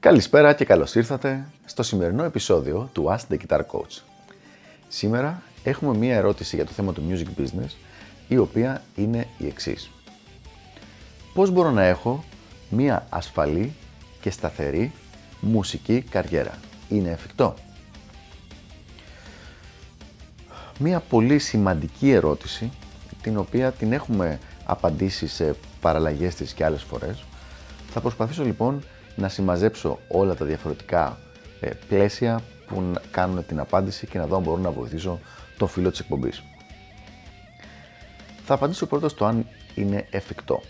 Καλησπέρα και καλώς ήρθατε στο σημερινό επεισόδιο του Ask the Guitar Coach. Σήμερα έχουμε μία ερώτηση για το θέμα του music business, η οποία είναι η εξής. Πώς μπορώ να έχω μία ασφαλή και σταθερή μουσική καριέρα. Είναι εφικτό. Μία πολύ σημαντική ερώτηση, την οποία την έχουμε απαντήσει σε παραλλαγές της και άλλες φορές. Θα προσπαθήσω λοιπόν να συμμαζέψω όλα τα διαφορετικά ε, πλαίσια που κάνουν την απάντηση και να δω αν μπορώ να βοηθήσω το φίλο της εκπομπής. Θα απαντήσω πρώτα στο αν είναι εφικτό.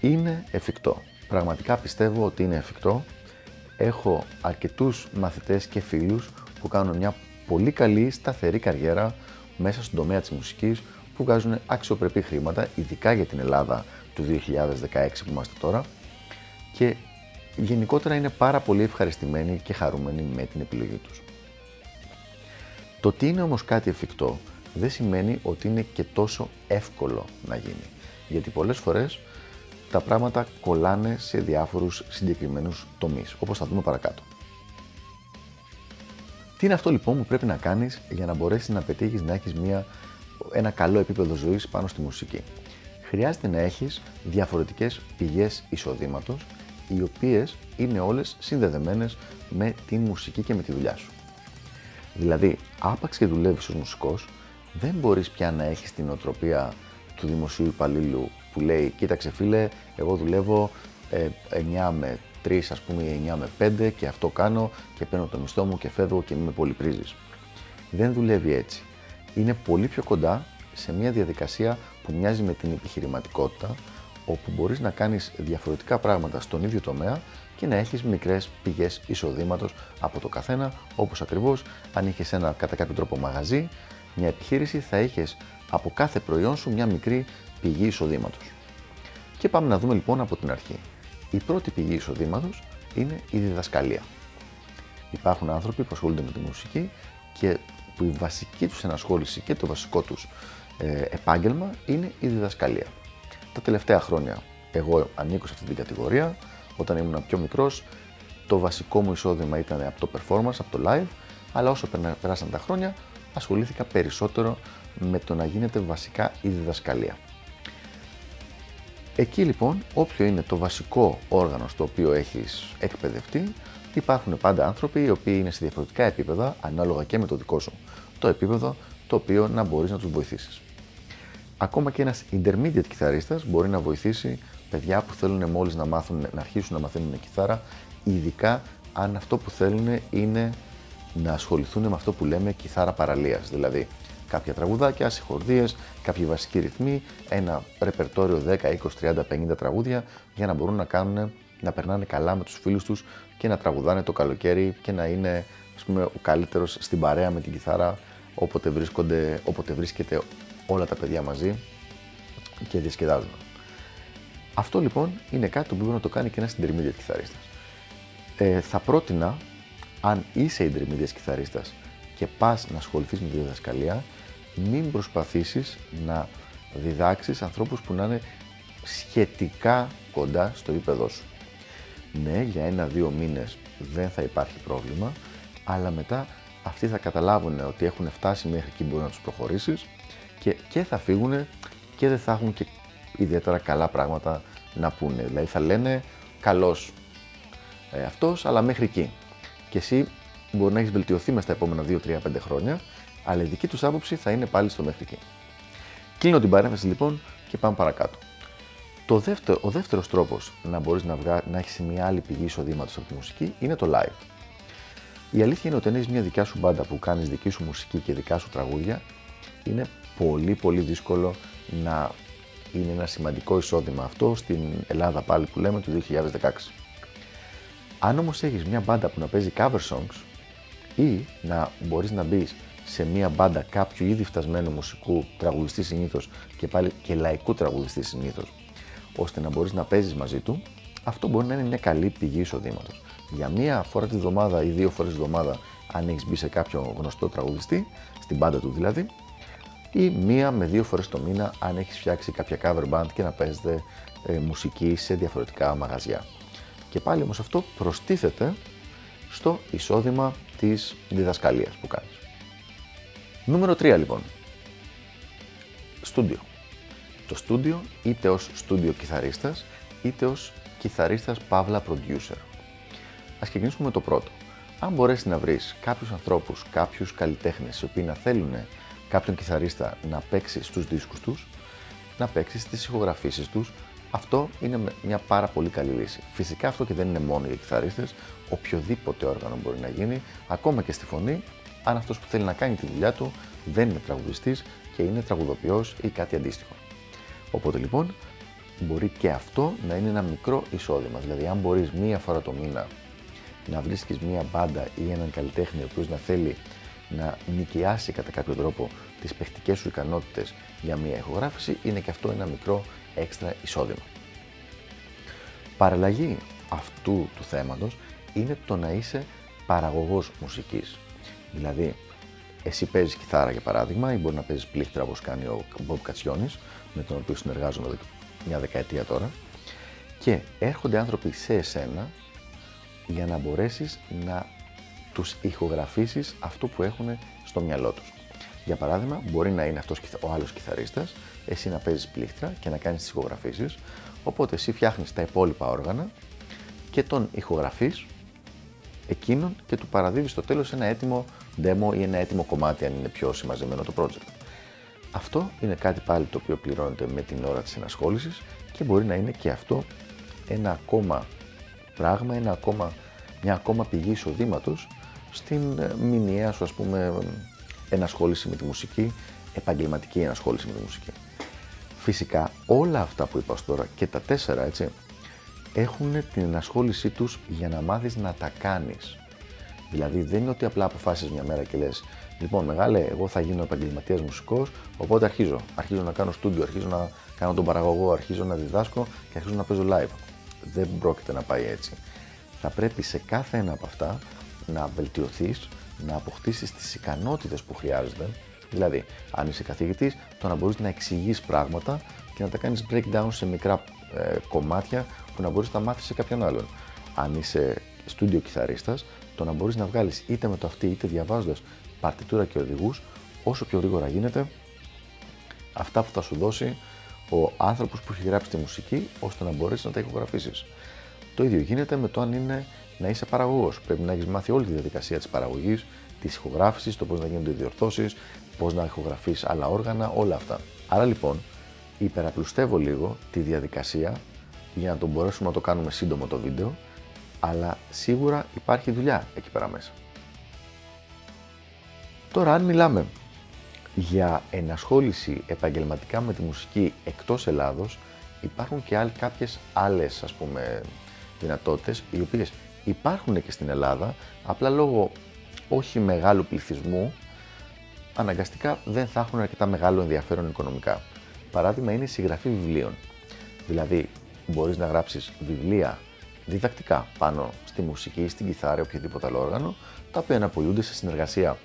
Είναι εφικτό. Πραγματικά πιστεύω ότι είναι εφικτό. Έχω αρκετούς μαθητές και φίλους που κάνουν μια πολύ καλή σταθερή καριέρα μέσα στον τομέα της μουσικής που βγάζουν αξιοπρεπή χρήματα, ειδικά για την Ελλάδα του 2016 που είμαστε τώρα και γενικότερα είναι πάρα πολύ ευχαριστημένοι και χαρούμενοι με την επιλογή τους. Το ότι είναι όμως κάτι εφικτό δεν σημαίνει ότι είναι και τόσο εύκολο να γίνει. Γιατί πολλές φορές τα πράγματα κολλάνε σε διάφορους συγκεκριμένους τομείς, όπως θα δούμε παρακάτω. Τι είναι αυτό λοιπόν που πρέπει να κάνεις για να μπορέσεις να πετύχεις να έχεις μια, ένα καλό επίπεδο ζωής πάνω στη μουσική; Χρειάζεται να έχεις διαφορετικές πηγές εισοδήματος οι οποίες είναι όλες συνδεδεμένες με τη μουσική και με τη δουλειά σου. Δηλαδή, άπαξ και δουλεύεις ως μουσικός, δεν μπορείς πια να έχεις την οτροπία του δημοσίου υπαλλήλου που λέει «Κοίταξε φίλε, εγώ δουλεύω ε, 9 με 3, ας πούμε, 9 με 5 και αυτό κάνω και παίρνω το μισθό μου και φεύγω και με πολυπρίζεις». Δεν δουλεύει έτσι. Είναι πολύ πιο κοντά σε μια διαδικασία που μοιάζει με την επιχειρηματικότητα, όπου μπορείς να κάνεις διαφορετικά πράγματα στον ίδιο τομέα και να έχεις μικρές πηγές εισοδήματος από το καθένα, όπως ακριβώς αν είχες ένα κατά κάποιο τρόπο μαγαζί, μια επιχείρηση θα είχες από κάθε προϊόν σου μια μικρή πηγή εισοδήματος. Και πάμε να δούμε λοιπόν από την αρχή. Η πρώτη πηγή εισοδήματος είναι η διδασκαλία. Υπάρχουν άνθρωποι που ασχολούνται με τη μουσική και που η βασική τους ενασχόληση και το βασικό τους ε, επάγγελμα είναι η διδασκαλία. Τα τελευταία χρόνια εγώ ανήκω σε αυτή την κατηγορία. Όταν ήμουν πιο μικρός, το βασικό μου εισόδημα ήταν από το performance, από το live, αλλά όσο περάσαν τα χρόνια, ασχολήθηκα περισσότερο με το να γίνεται βασικά η διδασκαλία. Εκεί λοιπόν, όποιο είναι το βασικό όργανο στο οποίο έχεις εκπαιδευτεί, υπάρχουν πάντα άνθρωποι οι οποίοι είναι σε διαφορετικά επίπεδα, ανάλογα και με το δικό σου το επίπεδο, το οποίο να μπορείς να τους βοηθήσεις. Ακόμα και ένας intermediate κιθαρίστας μπορεί να βοηθήσει παιδιά που θέλουν μόλις να, μάθουν, να αρχίσουν να μαθαίνουν κιθάρα, ειδικά αν αυτό που θέλουν είναι να ασχοληθούν με αυτό που λέμε κιθάρα παραλίας, δηλαδή κάποια τραγουδάκια, συγχορδίες, κάποιοι βασικοί ρυθμοί, ένα ρεπερτόριο 10, 20, 30, 50 τραγούδια για να μπορούν να κάνουν, να περνάνε καλά με τους φίλους τους και να τραγουδάνε το καλοκαίρι και να είναι ας πούμε, ο καλύτερος στην παρέα με την κιθάρα όποτε, βρίσκονται, όποτε βρίσκεται όλα τα παιδιά μαζί και διασκεδάζουν. Αυτό λοιπόν είναι κάτι που μπορεί να το κάνει και ένας intermediate κιθαρίστας. Ε, θα πρότεινα, αν είσαι intermediate κιθαρίστας και πας να ασχοληθείς με τη διδασκαλία, μην προσπαθήσεις να διδάξεις ανθρώπους που να είναι σχετικά κοντά στο επίπεδό σου. Ναι, για ένα-δύο μήνες δεν θα υπάρχει πρόβλημα, αλλά μετά αυτοί θα καταλάβουν ότι έχουν φτάσει μέχρι εκεί μπορείς να τους προχωρήσεις και, και θα φύγουν και δεν θα έχουν και ιδιαίτερα καλά πράγματα να πούνε. Δηλαδή θα λένε καλός ε, αυτός, αλλά μέχρι εκεί. Και εσύ μπορεί να έχεις βελτιωθεί μέσα στα επόμενα 2, 3, 5 χρόνια, αλλά η δική τους άποψη θα είναι πάλι στο μέχρι εκεί. Κλείνω την παρέμβαση λοιπόν και πάμε παρακάτω. Το δεύτερο, ο δεύτερος τρόπος να μπορείς να, βγα... να έχεις μια άλλη πηγή εισοδήματος από τη μουσική είναι το live. Η αλήθεια είναι ότι αν έχεις μια δικιά σου μπάντα που κάνεις δική σου μουσική και δικά σου τραγούδια, είναι πολύ πολύ δύσκολο να είναι ένα σημαντικό εισόδημα αυτό στην Ελλάδα πάλι που λέμε του 2016. Αν όμως έχεις μια μπάντα που να παίζει cover songs ή να μπορείς να μπεις σε μια μπάντα κάποιου ήδη φτασμένου μουσικού τραγουδιστή συνήθως και πάλι και λαϊκού τραγουδιστή συνήθως, ώστε να μπορείς να παίζεις μαζί του, αυτό μπορεί να είναι μια καλή πηγή εισοδήματος. για μία φορά τη βδομάδα ή δύο φορές τη βδομάδα αν έχεις μπει σε κάποιο γνωστό τραγουδιστή, στην πάντα του δηλαδή, ή μία με δύο φορές το μήνα αν έχεις φτιάξει κάποια cover band και να παίζετε ε, μουσική σε διαφορετικά μαγαζιά. Και πάλι όμως αυτό προστίθεται στο εισόδημα της διδασκαλίας που κάνεις. Νούμερο 3 λοιπόν. Στούντιο. Το στούντιο είτε ως στούντιο κιθαρίστας είτε ως κιθαρίστας παύλα producer. Ας ξεκινήσουμε με το πρώτο. Αν μπορέσεις να βρεις κάποιους ανθρώπους, κάποιους καλλιτέχνες οι οποίοι να θέλουν κάποιον κιθαρίστα να παίξει στους δίσκους τους, να παίξεις στις ηχογραφήσεις τους, αυτό είναι μια πάρα πολύ καλή λύση. Φυσικά αυτό και δεν είναι μόνο για κιθαρίστες, οποιοδήποτε όργανο μπορεί να γίνει, ακόμα και στη φωνή, αν αυτός που θέλει να κάνει τη δουλειά του δεν είναι τραγουδιστής και είναι τραγουδοποιός ή κάτι αντίστοιχο. Οπότε λοιπόν μπορεί και αυτό να είναι ένα μικρό εισόδημα. Δηλαδή, αν μπορείς μία φορά το μήνα να βρίσκεις μία μπάντα ή έναν καλλιτέχνη ο οποίος να θέλει να νοικιάσει κατά κάποιο τρόπο τις παιχτικές σου ικανότητες για μία ηχογράφηση, είναι και αυτό ένα μικρό έξτρα εισόδημα. Παραλλαγή αυτού του θέματος είναι το να είσαι παραγωγός μουσικής. Δηλαδή, εσύ παίζεις κιθάρα για παράδειγμα ή μπορεί να παίζεις πλήκτρα όπως κάνει ο Μπομπ Κατσιόνης με τον οποίο συνεργάζομαι μια δεκαετία τώρα και έρχονται άνθρωποι σε εσένα για να μπορέσεις να τους ηχογραφήσεις αυτό που έχουν στο μυαλό τους. Για παράδειγμα, μπορεί να είναι αυτός ο άλλος κιθαρίστας, εσύ να παίζεις πλήκτρα και να κάνεις τις ηχογραφήσεις, οπότε εσύ φτιάχνεις τα υπόλοιπα όργανα και τον ηχογραφείς εκείνον και του παραδίδεις στο τέλος ένα έτοιμο demo ή ένα έτοιμο κομμάτι αν είναι πιο συμμαζεμένο το project. Αυτό είναι κάτι πάλι το οποίο πληρώνεται με την ώρα της ενασχόλησης και μπορεί να είναι και αυτό ένα ακόμα πράγμα, ένα ακόμα, μια ακόμα πηγή εισοδήματος στην ε, μηνιαία σου ας πούμε ενασχόληση με τη μουσική, επαγγελματική ενασχόληση με τη μουσική. Φυσικά όλα αυτά που είπα τώρα και τα τέσσερα έτσι έχουν την ενασχόλησή τους για να μάθεις να τα κάνεις. Δηλαδή δεν είναι ότι απλά αποφάσεις μια μέρα και λες Λοιπόν, μεγάλε, εγώ θα γίνω επαγγελματίας μουσικός, οπότε αρχίζω. Αρχίζω να κάνω στούντιο, αρχίζω να κάνω τον παραγωγό, αρχίζω να διδάσκω και αρχίζω να παίζω live. Δεν πρόκειται να πάει έτσι. Θα πρέπει σε κάθε ένα από αυτά να βελτιωθείς, να αποκτήσεις τις ικανότητες που χρειάζεται. Δηλαδή, αν είσαι καθηγητής, το να μπορείς να εξηγείς πράγματα και να τα κάνεις breakdown σε μικρά ε, κομμάτια που να μπορείς να μάθεις σε κάποιον άλλον. Αν είσαι στούντιο κιθαρίστας, το να μπορείς να βγάλεις είτε με το αυτή είτε διαβάζοντας παρτιτούρα και οδηγούς όσο πιο γρήγορα γίνεται αυτά που θα σου δώσει ο άνθρωπος που έχει γράψει τη μουσική ώστε να μπορέσεις να τα ηχογραφήσεις. Το ίδιο γίνεται με το αν είναι να είσαι παραγωγός. Πρέπει να έχεις μάθει όλη τη διαδικασία της παραγωγής, της ηχογράφησης, το πώς να γίνονται οι διορθώσεις, πώς να ηχογραφείς άλλα όργανα, όλα αυτά. Άρα λοιπόν, υπεραπλουστεύω λίγο τη διαδικασία για να το μπορέσουμε να το κάνουμε σύντομο το βίντεο, αλλά σίγουρα υπάρχει δουλειά εκεί πέρα μέσα. Τώρα, αν μιλάμε για ενασχόληση επαγγελματικά με τη μουσική εκτός Ελλάδος, υπάρχουν και άλλοι, κάποιες άλλες ας πούμε δυνατότητες, οι οποίες υπάρχουν και στην Ελλάδα, απλά λόγω όχι μεγάλου πληθυσμού, αναγκαστικά δεν θα έχουν αρκετά μεγάλο ενδιαφέρον οικονομικά. Παράδειγμα είναι η συγγραφή βιβλίων. Δηλαδή, μπορείς να γράψεις βιβλία διδακτικά πάνω στη μουσική, στην κιθάρα, οποιοδήποτε άλλο όργανο, τα οποία αναπολούνται σε συνεργασία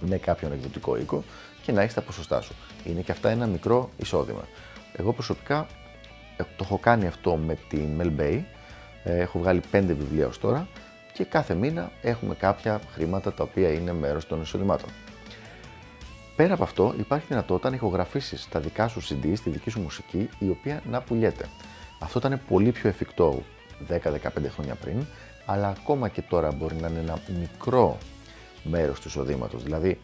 με κάποιον εκδοτικό οίκο και να έχεις τα ποσοστά σου. Είναι και αυτά ένα μικρό εισόδημα. Εγώ προσωπικά ε, το έχω κάνει αυτό με την Melbay. Ε, έχω βγάλει πέντε βιβλία ως τώρα και κάθε μήνα έχουμε κάποια χρήματα τα οποία είναι μέρος των εισοδημάτων. Πέρα από αυτό, υπάρχει δυνατότητα να ηχογραφήσεις τα δικά σου CD, τη δική σου μουσική, η οποία να πουλιέται. Αυτό ήταν πολύ πιο εφικτό 10-15 χρόνια πριν, αλλά ακόμα και τώρα μπορεί να είναι ένα μικρό μέρος του εισοδήματος. Δηλαδή,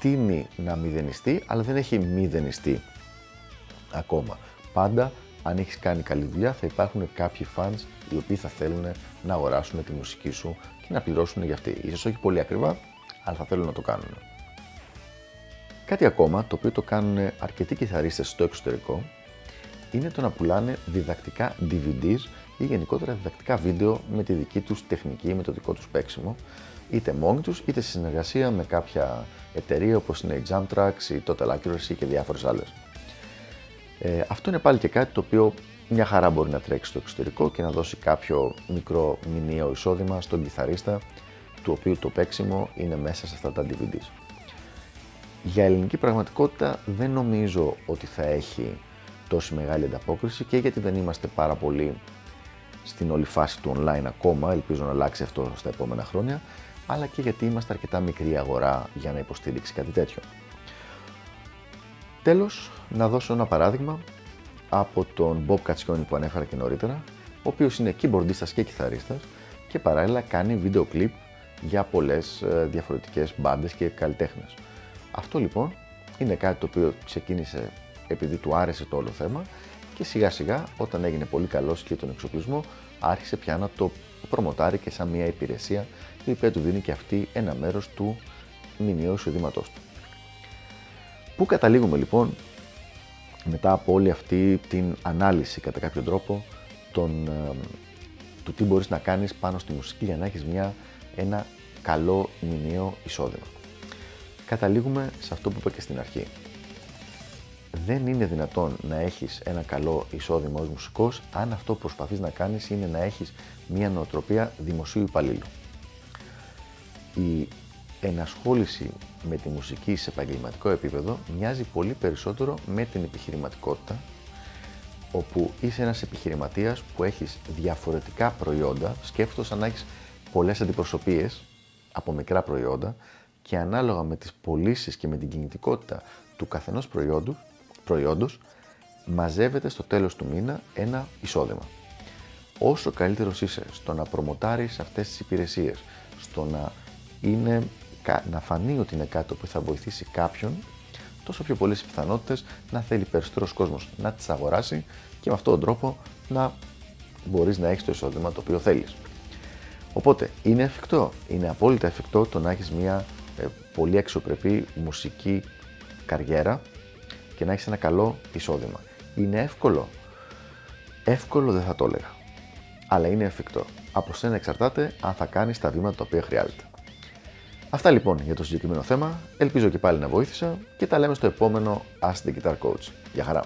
τίνει να μηδενιστεί, αλλά δεν έχει μηδενιστεί ακόμα. Πάντα, αν έχεις κάνει καλή δουλειά, θα υπάρχουν κάποιοι fans οι οποίοι θα θέλουν να αγοράσουν τη μουσική σου και να πληρώσουν για αυτή. Ίσως όχι πολύ ακριβά, αλλά θα θέλουν να το κάνουν. Κάτι ακόμα, το οποίο το κάνουν αρκετοί κιθαρίστες στο εξωτερικό, είναι το να πουλάνε διδακτικά DVDs ή γενικότερα διδακτικά βίντεο με τη δική τους τεχνική, με το δικό τους παίξιμο, είτε μόνοι τους, είτε σε συνεργασία με κάποια εταιρεία όπως είναι η Jump Tracks, η Total Accuracy και διάφορες άλλες. Ε, αυτό είναι πάλι και κάτι το οποίο μια χαρά μπορεί να τρέξει στο εξωτερικό και να δώσει κάποιο μικρό μηνιαίο εισόδημα στον κιθαρίστα, του οποίου το παίξιμο είναι μέσα σε αυτά τα DVDs. Για ελληνική πραγματικότητα δεν νομίζω ότι θα έχει τόση μεγάλη ανταπόκριση και γιατί δεν είμαστε πάρα πολύ στην όλη φάση του online ακόμα, ελπίζω να αλλάξει αυτό στα επόμενα χρόνια, αλλά και γιατί είμαστε αρκετά μικρή αγορά για να υποστήριξει κάτι τέτοιο. Τέλος, να δώσω ένα παράδειγμα από τον Bob Κατσιόνι που ανέφερα και νωρίτερα, ο οποίος είναι keyboardistας και κιθαρίστας και παράλληλα κάνει βίντεο κλιπ για πολλές ε, διαφορετικές μπάντες και καλλιτέχνες. Αυτό λοιπόν είναι κάτι το οποίο ξεκίνησε επειδή του άρεσε το όλο θέμα και σιγά σιγά όταν έγινε πολύ καλός και τον εξοπλισμό άρχισε πια να το προμοτάρει και σαν μια υπηρεσία η οποία του δίνει και αυτή ένα μέρος του μηνιαίου εισοδήματός του. Πού καταλήγουμε λοιπόν μετά από όλη αυτή την ανάλυση κατά κάποιο τρόπο τον, ε, του τι μπορείς να κάνεις πάνω στη μουσική για να έχεις μια, ένα καλό μηνιαίο εισόδημα. Καταλήγουμε σε αυτό που είπα και στην αρχή. Δεν είναι δυνατόν να έχεις ένα καλό εισόδημα ως μουσικός αν αυτό που προσπαθείς να κάνεις είναι να έχεις μια νοοτροπία δημοσίου υπαλλήλου. Η ενασχόληση με τη μουσική σε επαγγελματικό επίπεδο μοιάζει πολύ περισσότερο με την επιχειρηματικότητα όπου είσαι ένας επιχειρηματίας που έχεις διαφορετικά προϊόντα, σκέφτομαι σαν να έχεις πολλές αντιπροσωπείες από μικρά προϊόντα και ανάλογα με τις πωλήσεις και με την κινητικότητα του καθενός προϊόντου, προϊόντος μαζεύεται στο τέλος του μήνα ένα εισόδημα. Όσο καλύτερος είσαι στο να προμοτάρεις αυτές τις υπηρεσίες, στο να είναι να φανεί ότι είναι κάτι που θα βοηθήσει κάποιον, τόσο πιο πολλές πιθανότητες να θέλει περισσότερος κόσμος να τις αγοράσει και με αυτόν τον τρόπο να μπορείς να έχεις το εισόδημα το οποίο θέλεις. Οπότε είναι εφικτό, είναι απόλυτα εφικτό το να έχεις μια ε, πολύ αξιοπρεπή μουσική καριέρα και να έχεις ένα καλό εισόδημα. Είναι εύκολο. Εύκολο δεν θα το έλεγα. Αλλά είναι εφικτό. Από σένα εξαρτάται αν θα κάνεις τα βήματα τα οποία χρειάζεται. Αυτά λοιπόν για το συγκεκριμένο θέμα. Ελπίζω και πάλι να βοήθησα και τα λέμε στο επόμενο Ask the Guitar Coach. Γεια χαρά!